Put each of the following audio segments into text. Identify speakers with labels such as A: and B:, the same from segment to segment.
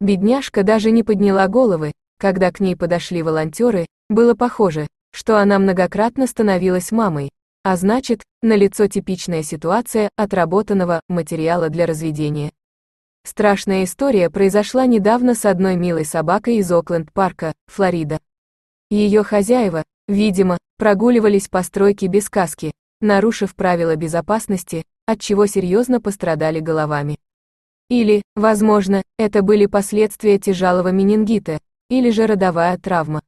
A: Бедняжка даже не подняла головы, когда к ней подошли волонтеры, было похоже, что она многократно становилась мамой, а значит, налицо типичная ситуация отработанного материала для разведения. Страшная история произошла недавно с одной милой собакой из Окленд-парка, Флорида. Ее хозяева, видимо, прогуливались по стройке без каски, нарушив правила безопасности, от чего серьезно пострадали головами. Или, возможно, это были последствия тяжелого менингита, или же родовая травма.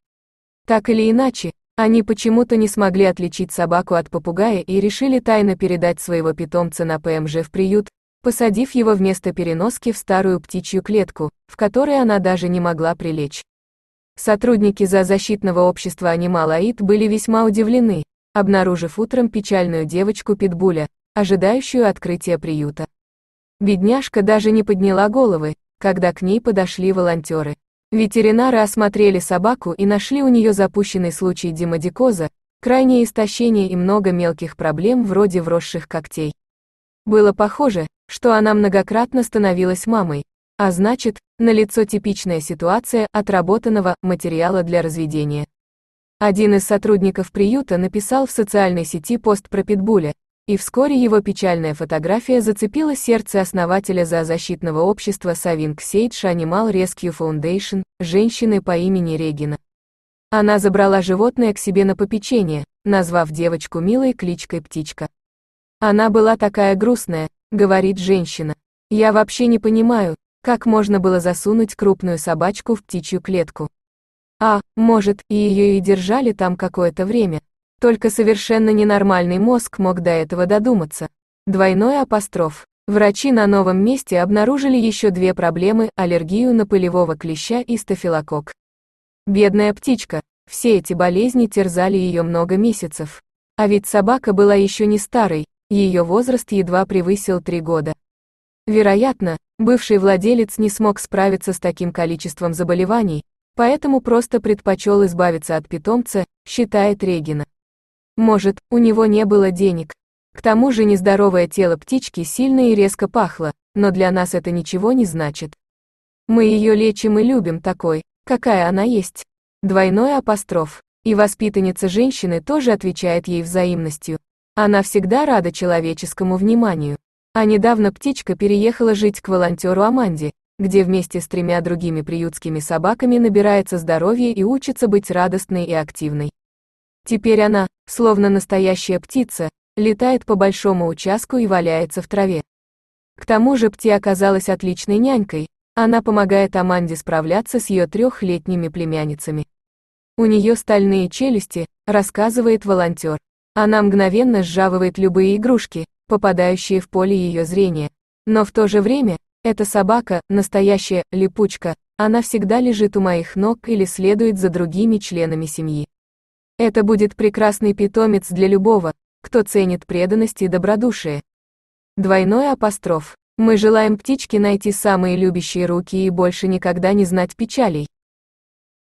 A: Так или иначе, они почему-то не смогли отличить собаку от попугая и решили тайно передать своего питомца на ПМЖ в приют, посадив его вместо переноски в старую птичью клетку, в которой она даже не могла прилечь. Сотрудники зоозащитного общества «Анимал Аид» были весьма удивлены, обнаружив утром печальную девочку-питбуля, ожидающую открытия приюта. Бедняжка даже не подняла головы, когда к ней подошли волонтеры. Ветеринары осмотрели собаку и нашли у нее запущенный случай демодикоза, крайнее истощение и много мелких проблем вроде вросших когтей. Было похоже, что она многократно становилась мамой, а значит, налицо типичная ситуация отработанного материала для разведения. Один из сотрудников приюта написал в социальной сети пост про питбуля, и вскоре его печальная фотография зацепила сердце основателя зоозащитного общества Saving Sage Animal Rescue Foundation, женщины по имени Регина. Она забрала животное к себе на попечение, назвав девочку милой кличкой Птичка. Она была такая грустная, говорит женщина. Я вообще не понимаю, как можно было засунуть крупную собачку в птичью клетку. А, может, и ее и держали там какое-то время, только совершенно ненормальный мозг мог до этого додуматься. Двойной апостроф. Врачи на новом месте обнаружили еще две проблемы – аллергию на пылевого клеща и стафилококк. Бедная птичка, все эти болезни терзали ее много месяцев. А ведь собака была еще не старой, ее возраст едва превысил три года. Вероятно, бывший владелец не смог справиться с таким количеством заболеваний, поэтому просто предпочел избавиться от питомца, считает Регина. Может, у него не было денег. К тому же нездоровое тело птички сильно и резко пахло, но для нас это ничего не значит. Мы ее лечим и любим такой, какая она есть. Двойной апостроф. И воспитанница женщины тоже отвечает ей взаимностью. Она всегда рада человеческому вниманию. А недавно птичка переехала жить к волонтеру Аманде, где вместе с тремя другими приютскими собаками набирается здоровье и учится быть радостной и активной. Теперь она, словно настоящая птица, летает по большому участку и валяется в траве. К тому же Пти оказалась отличной нянькой, она помогает Аманде справляться с ее трехлетними племянницами. У нее стальные челюсти, рассказывает волонтер. Она мгновенно сжавывает любые игрушки, попадающие в поле ее зрения. Но в то же время, эта собака, настоящая липучка, она всегда лежит у моих ног или следует за другими членами семьи. Это будет прекрасный питомец для любого, кто ценит преданность и добродушие. Двойной апостроф. Мы желаем птичке найти самые любящие руки и больше никогда не знать печалей.